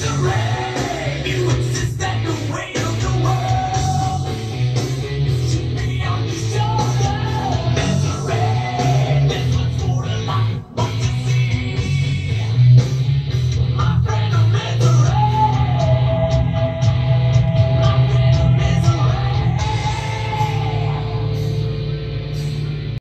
surrender.